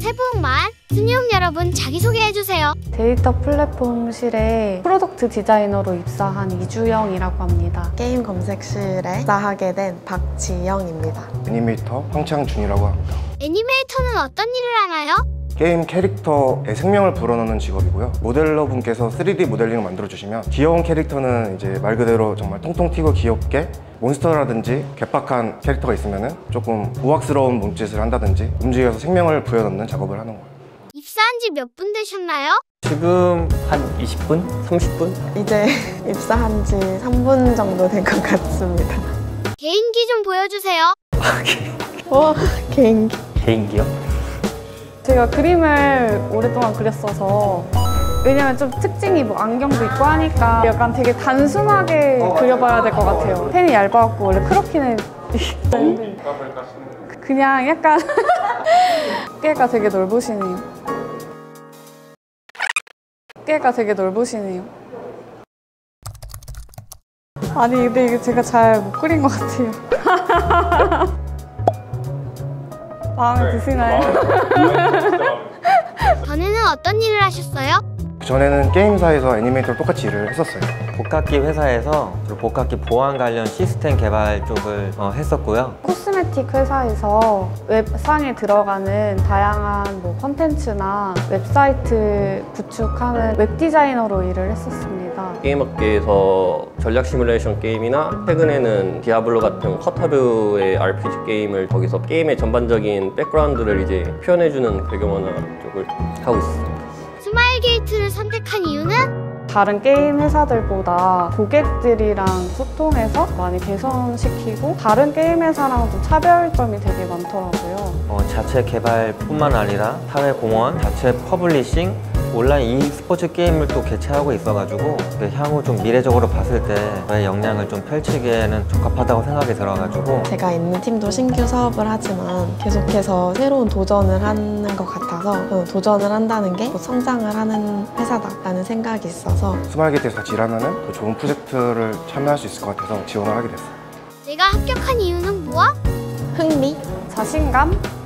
새부만 스니움 여러분 자기소개해주세요. 데이터 플랫폼실에 product designer로 입사한 이주영이라고 합니다. 게임 검색실에 입사하게 된 박지영입니다. 애니메이터 황창준이라고 합니다. 애니메이터는 어떤 일을 하나요? 게임 캐릭터의 생명을 불어넣는 직업이고요. modeler 분께서 3D 모델링을 만들어 주시면 귀여운 캐릭터는 이제 말 그대로 정말 통통 튀고 귀엽게 몬스터라든지 괴팍한 캐릭터가 있으면 조금 우악스러운 몸짓을 한다든지 움직여서 생명을 불어넣는 작업을 하는 거예요. 입사한 지 몇 분 되셨나요? 지금 한 20분? 30분? 이제 입사한 지 3분 정도 된 것 같습니다. 개인기 좀 보여주세요. 와, 개인기. 개인기요? 제가 그림을 오랫동안 그렸어서 왜냐면 좀 특징이 뭐 안경도 있고 하니까 약간 되게 단순하게 그려봐야 될 것 같아요. 펜이 얇아갖고 원래 크로키는 그냥 약간 어깨가 되게 넓으시네요. 어깨가 되게 넓으시네요. 아니 근데 이게 제가 잘 못 그린 것 같아요. 마음에 드시나요? 전에는 어떤 일을 하셨어요? 전에는 게임사에서 애니메이터로 똑같이 일을 했었어요. 복합기 회사에서 주로 복합기 보안 관련 시스템 개발 쪽을 어, 했었고요. cosmetic 회사에서 웹상에 들어가는 다양한 뭐 컨텐츠나 웹사이트 구축하는 웹 디자이너로 일을 했었습니다. 게임 업계에서 전략 시뮬레이션 게임이나 최근에는 Diablo 같은 quarter view의 RPG 게임을 거기서 게임의 전반적인 백그라운드를 이제 표현해주는 배경 원화 쪽을 하고 있습니다. 스마일 게이트를 선택한 이유는 다른 게임 회사들보다 고객들이랑 소통해서 많이 개선시키고 다른 게임 회사랑 좀 차별점이 되게 많더라고요. 어, 자체 개발뿐만 아니라 사회 공헌, 자체 publishing, 온라인 e스포츠 게임을 또 개최하고 있어가지고 그 향후 좀 미래적으로 봤을 때 저의 역량을 좀 펼치기에는 적합하다고 생각이 들어가지고 제가 있는 팀도 신규 사업을 하지만 계속해서 새로운 도전을 하는 것 같아서 어, 도전을 한다는 게곧 성장을 하는 회사다라는 생각이 있어서 스마일게이트에서 같이 일하면 더 좋은 프로젝트를 참여할 수 있을 것 같아서 지원을 하게 됐어요. 내가 합격한 이유는 뭐야? 흥미? 자신감?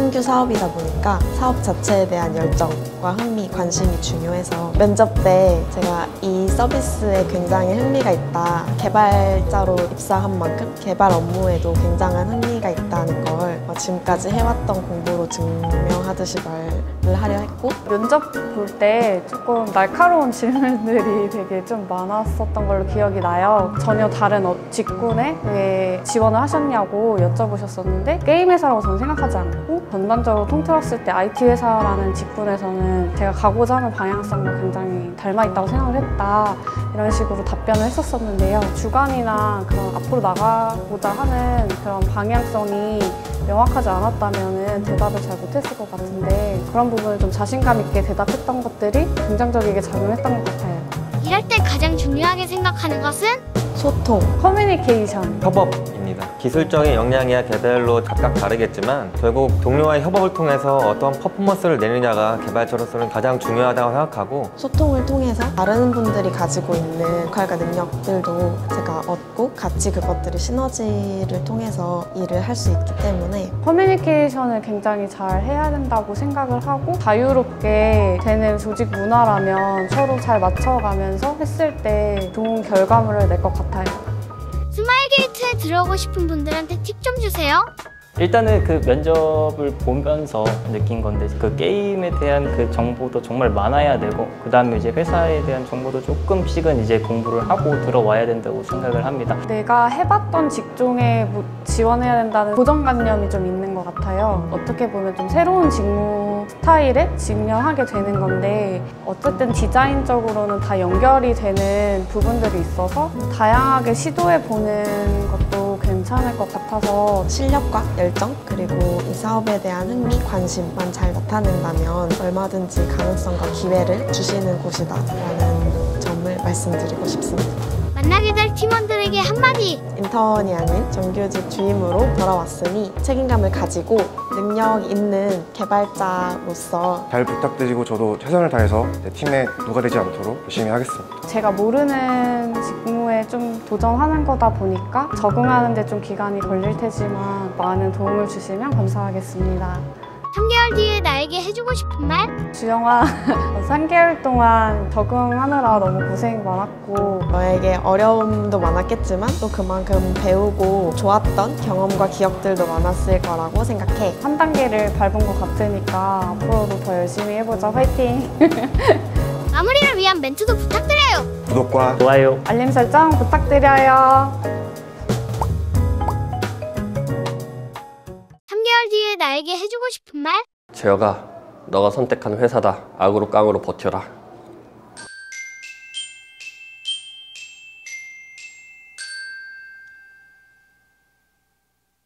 신규 사업이다 보니까 사업 자체에 대한 열정과 흥미, 관심이 중요해서 면접 때 제가 이 서비스에 굉장히 흥미가 있다 개발자로 입사한 만큼 개발 업무에도 굉장한 흥미가 있다는 걸 어, 지금까지 해왔던 공부로 증명하듯이 말을 하려 했고 면접 볼 때 조금 날카로운 질문들이 되게 좀 많았었던 걸로 기억이 나요. 전혀 다른 어- 직군에 왜 지원을 하셨냐고 여쭤보셨었는데 게임 회사라고 저는 생각하지 않고 전반적으로 통틀었을 때 IT 회사라는 직군에서는 제가 가고자 하는 방향성과 굉장히 닮아 있다고 생각을 했다 이런 식으로 답변을 했었었는데요. 주관이나 그런 앞으로 나가고자 하는 그런 방향성이 명확하지 않았다면 대답을 잘 못했을 것 같은데 그런 부분을 좀 자신감 있게 대답했던 것들이 긍정적이게 작용했던 것 같아요. 일할 때 가장 중요하게 생각하는 것은 소통 커뮤니케이션. 협업 입니다. 기술적인 역량이야 개별로 각각 다르겠지만 결국 동료와의 협업을 통해서 어떤 퍼포먼스를 내느냐가 개발자로서는 가장 중요하다고 생각하고 소통을 통해서 다른 분들이 가지고 있는 역할과 능력들도 제가 얻고 같이 그것들을 시너지를 통해서 일을 할 수 있기 때문에 커뮤니케이션을 굉장히 잘 해야 된다고 생각을 하고 자유롭게 되는 조직 문화라면 서로 잘 맞춰가면서 했을 때 좋은 결과물을 낼 것 같아요. 들어오고 싶은 분들한테 팁 좀 주세요. 일단은 그 면접을 보면서 느낀 건데 그 게임에 대한 그 정보도 정말 많아야 되고 그 다음에 이제 회사에 대한 정보도 조금씩은 이제 공부를 하고 들어와야 된다고 생각을 합니다. 내가 해봤던 직종에 뭐 지원해야 된다는 고정관념이 좀 있는 것 같아요. 어떻게 보면 좀 새로운 직무 스타일에 직면하게 되는 건데 어쨌든 디자인적으로는 다 연결이 되는 부분들이 있어서 다양하게 시도해보는 것도 괜찮을 것 같아서 실력과 열정 그리고 이 사업에 대한 흥미, 관심만 잘 나타낸다면 얼마든지 가능성과 기회를 주시는 곳이다라는 점을 말씀드리고 싶습니다. 팀원들에게 한마디. 인턴이 아닌 정규직 주임으로 돌아왔으니 책임감을 가지고 능력 있는 개발자로서 잘 부탁드리고 저도 최선을 다해서 제 팀에 누가 되지 않도록 열심히 하겠습니다. 제가 모르는 직무에 좀 도전하는 거다 보니까 적응하는 데 좀 기간이 걸릴 테지만 많은 도움을 주시면 감사하겠습니다. 3개월 뒤에 나에게 해주고 싶은 말? 주영아, 3개월 동안 적응하느라 너무 고생 많았고 너에게 어려움도 많았겠지만 또 그만큼 배우고 좋았던 경험과 기억들도 많았을 거라고 생각해. 한 단계를 밟은 것 같으니까 앞으로도 더 열심히 해보자. 화이팅! 마무리를 위한 멘트도 부탁드려요. 구독과 좋아요. 알림 설정 부탁드려요. 나에게 해주고 싶은 말? 재혁아, 너가 선택한 회사다. 악으로 깡으로 버텨라.